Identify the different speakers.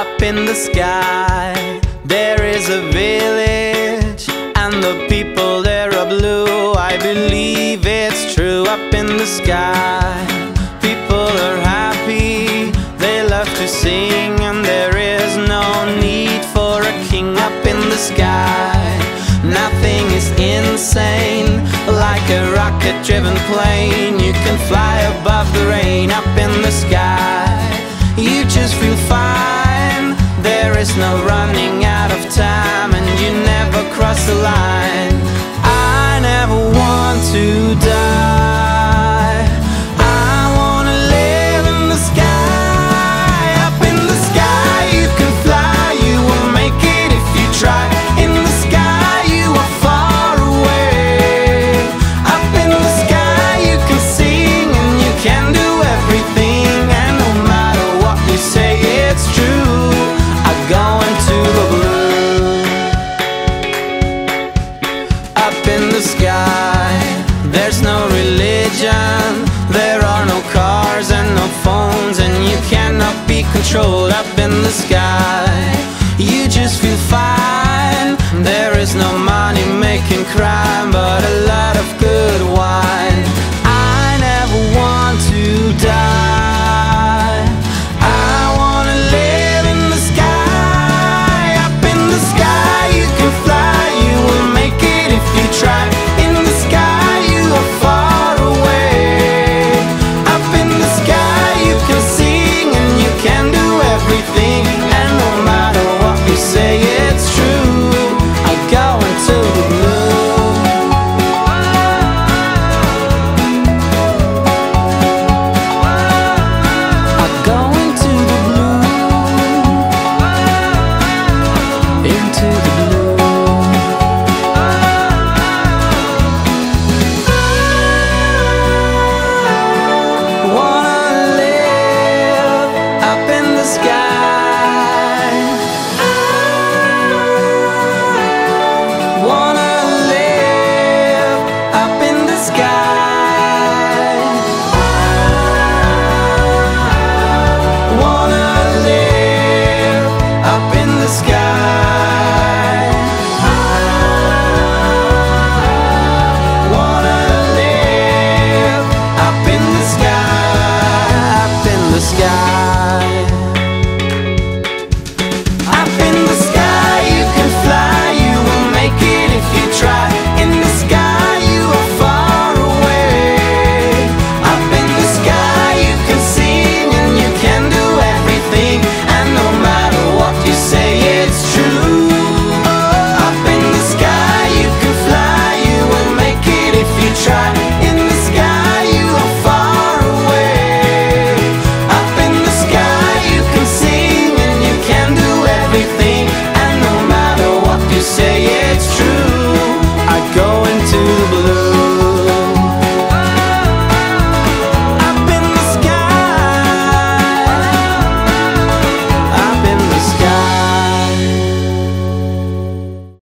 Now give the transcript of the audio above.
Speaker 1: up in the sky. There is a village, and the people there are blue. I believe it's true. Up in the sky, people are happy. They love to sing, and there is no need for a king up in the sky. Nothing is insane like a rocket driven plane. You can fly above the rain up in is no running religion. There are no cars and no phones, and you cannot be controlled Yeah.